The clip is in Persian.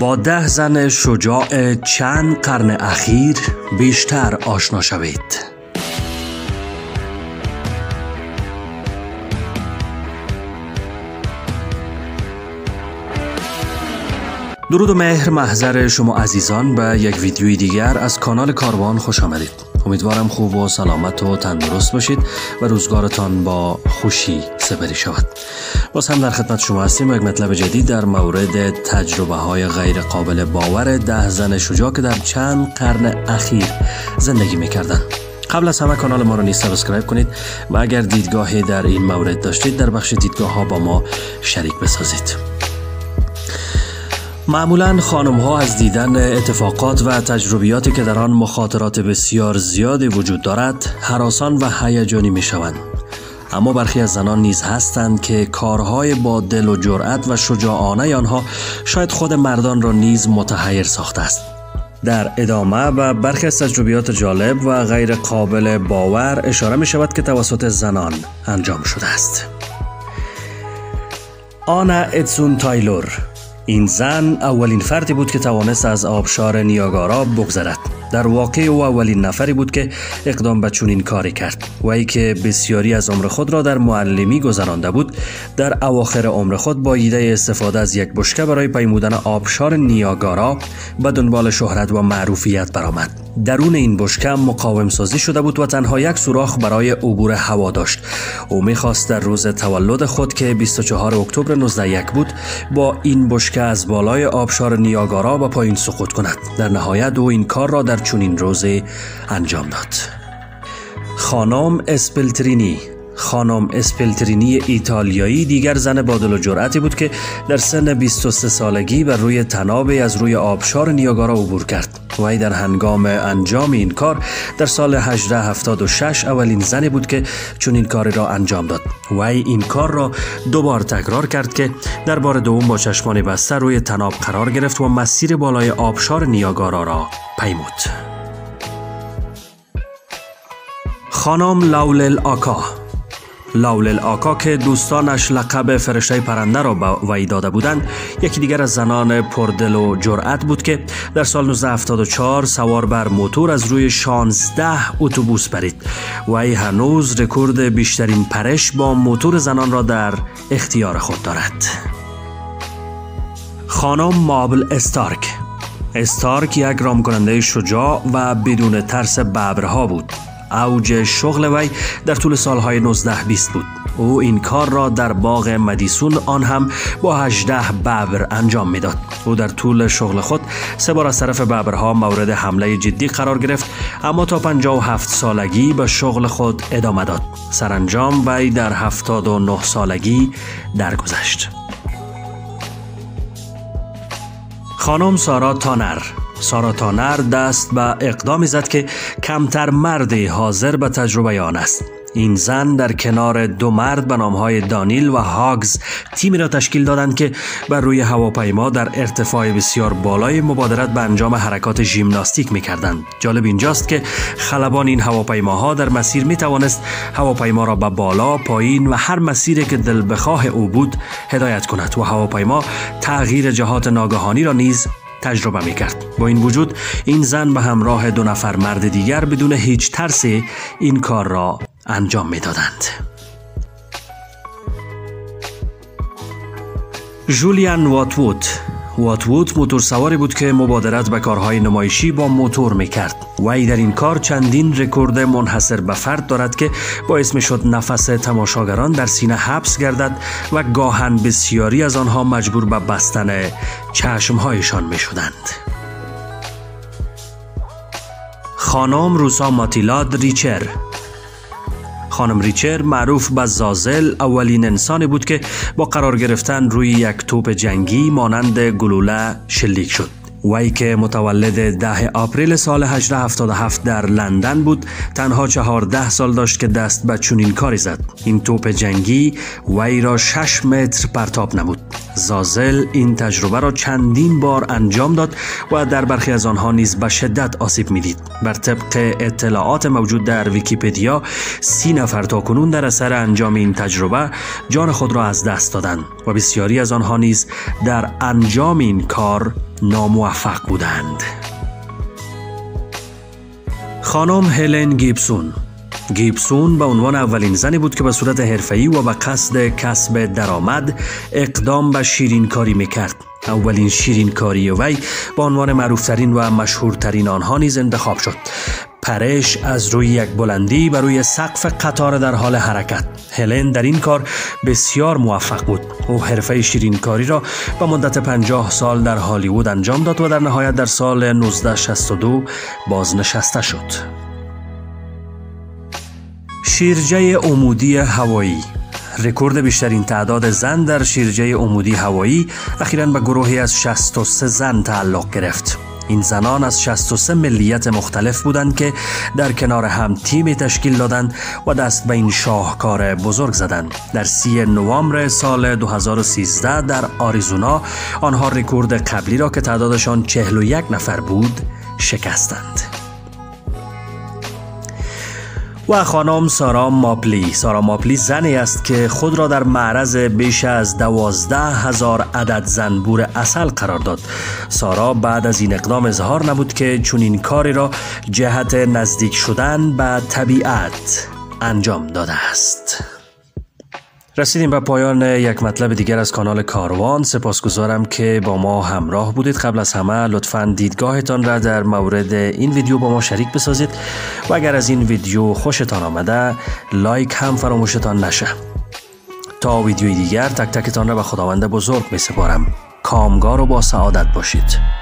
با ده زن شجاع چند قرن اخیر بیشتر آشنا شوید. درود و مهر محضر شما عزیزان به یک ویدیوی دیگر از کانال کاروان خوش آمدید. امیدوارم خوب و سلامت و تندرست باشید و روزگارتان با خوشی سپری شود. باز هم در خدمت شما هستیم یک مطلب جدید در مورد تجربه های غیر قابل باور ده زن شجاع که در چند قرن اخیر زندگی می‌کردن قبل از همه کانال ما را نیز سابسکرایب کنید و اگر دیدگاهی در این مورد داشتید در بخش دیدگاه ها با ما شریک بسازید. معمولا خانم ها از دیدن اتفاقات و تجربیاتی که در آن مخاطرات بسیار زیادی وجود دارد هراسان و هیجانی می شوند. اما برخی از زنان نیز هستند که کارهای با دل و جرأت و شجاعانه آنها شاید خود مردان را نیز متحیر ساخته است. در ادامه و برخی از تجربیات جالب و غیر قابل باور اشاره می شود که توسط زنان انجام شده است. آنا ادسون تایلور این زن اولین فردی بود که توانست از آبشار نیاگارا بگذرد. در واقع او اولین نفری بود که اقدام به چنین کاری کرد. و ای که بسیاری از عمر خود را در معلمی گذرانده بود در اواخر عمر خود با ایده استفاده از یک بشکه برای پیمودن آبشار نیاگارا به دنبال شهرت و معروفیت برآمد. درون این بشکه مقاوم سازی شده بود و تنها یک سوراخ برای عبور هوا داشت. او می‌خواست در روز تولد خود که 24 اکتبر 1901 بود با این بشکه از بالای آبشار نیاگارا به پایین سقوط کند. در نهایت او این کار را در چنین روزی انجام داد. خانم اسپلترینی خانم اسپلترینی ایتالیایی دیگر زن بادل و جرأتی بود که در سن 23 سالگی بر روی تنابی از روی آبشار نیاگارا عبور کرد. وی در هنگام انجام این کار در سال 1876 اولین زنی بود که چون این کاری را انجام داد. وی این کار را دوبار تکرار کرد که در بار دوم با چشمان بسته روی تناب قرار گرفت و مسیر بالای آبشار نیاگارا را پیمود. خانم لاولل آکا لاولل آکا که دوستانش لقب فرشته پرنده را به وی داده بودند یکی دیگر از زنان پردل و جرأت بود که در سال 1974 سوار بر موتور از روی 16 اتوبوس برید. وی هنوز رکورد بیشترین پرش با موتور زنان را در اختیار خود دارد. خانم مابل استارک. استارک یک رام کننده شجاع و بدون ترس ببرها بود. اوج شغل وی در طول سالهای 1920 بود. او این کار را در باغ مدیسون آن هم با 18 ببر انجام می‌داد. او در طول شغل خود سه بار از طرف ببرها مورد حمله جدی قرار گرفت اما تا 57 سالگی به شغل خود ادامه داد. سرانجام وی در 79 سالگی درگذشت. خانم سارا تانر سارا تانر دست به اقدامی زد که کمتر مردی حاضر به تجربه آن است این زن در کنار دو مرد به نامهای دانیل و هاگز تیمی را تشکیل دادند که بر روی هواپیما در ارتفاع بسیار بالای مبادرت به انجام حرکات ژیمناستیک می کردند. جالب اینجاست که خلبان این هواپیماها در مسیر می توانست هواپیما را به بالا، پایین و هر مسیری که دل بخواه او بود هدایت کند و هواپیما تغییر جهات ناگهانی را نیز تجربه می کرد. با این وجود این زن به همراه دو نفر مرد دیگر بدون هیچ ترسی این کار را انجام می دادند. جولیان واتوود واتوود موتور سواری بود که مبادرت به کارهای نمایشی با موتور می کرد. وی در این کار چندین رکورد منحصر به فرد دارد که باعث می شد نفس تماشاگران در سینه حبس گردد و گاهن بسیاری از آنها مجبور به بستن چشمهایشان می شدند. خانم روسا ماتیلاد ریچر خانم ریچر معروف به زازل اولین انسانی بود که با قرار گرفتن روی یک توپ جنگی مانند گلوله شلیک شد. وی که متولد ده آپریل سال 1877 در لندن بود تنها چهارده سال داشت که دست به چنین کاری زد. این توپ جنگی وی را 6 متر پرتاب نمود زازل این تجربه را چندین بار انجام داد و در برخی از آنها نیز به شدت آسیب می‌دید. بر طبق اطلاعات موجود در ویکیپدیا سی نفر تا کنون در اثر انجام این تجربه جان خود را از دست دادند و بسیاری از آنها نیز در انجام این کار ناموفق بودند خانم هلن گیبسون گیبسون به عنوان اولین زنی بود که به صورت حرفه‌ای و به قصد کسب درآمد اقدام به شیرینکاری می‌کرد. اولین شیرینکاری وی به عنوان معروفترین و مشهورترین آنها نیز انتخاب شد. پرش از روی یک بلندی بر روی سقف قطار در حال حرکت. هلن در این کار بسیار موفق بود. او حرفه شیرینکاری را به مدت پنجاه سال در هالیوود انجام داد و در نهایت در سال 1962 بازنشسته شد. شیرجه عمودی هوایی. رکورد بیشترین تعداد زن در شیرجه عمودی هوایی اخیرا به گروهی از 63 زن تعلق گرفت. این زنان از 63 ملیت مختلف بودند که در کنار هم تیمی تشکیل دادند و دست به این شاهکار بزرگ زدند. در سی نوامبر سال 2013 در آریزونا آنها رکورد قبلی را که تعدادشان 41 نفر بود شکستند. و خانم سارا ماپلی. سارا ماپلی زنی است که خود را در معرض بیش از دوازده هزار عدد زنبور اصل قرار داد. سارا بعد از این اقدام اظهار نبود که چون این کاری را جهت نزدیک شدن به طبیعت انجام داده است. رسیدیم به پایان یک مطلب دیگر از کانال کاروان. سپاسگزارم که با ما همراه بودید. قبل از همه لطفا دیدگاهتان را در مورد این ویدیو با ما شریک بسازید و اگر از این ویدیو خوشتان آمده لایک هم فراموشتان نشه. تا ویدیوی دیگر تک تکتان را به خداوند بزرگ می سپارم کامگار و با سعادت باشید.